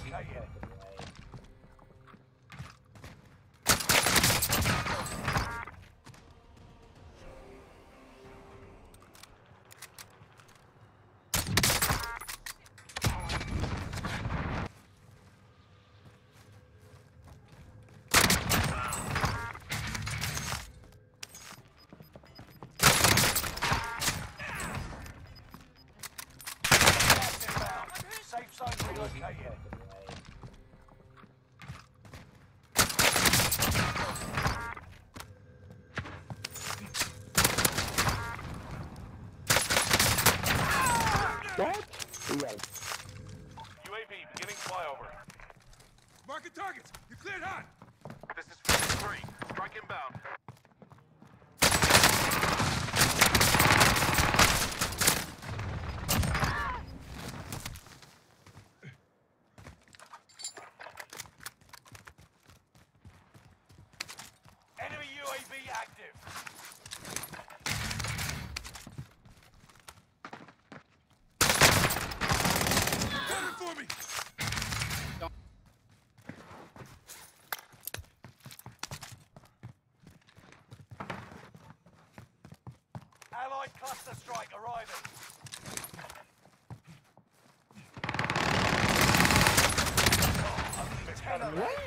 relocated. Relocated. What? Yes. UAV beginning flyover. Marking targets. You cleared hot. This is 53. Strike inbound. Enemy UAV active. Coming for me. Allied cluster strike arriving. Only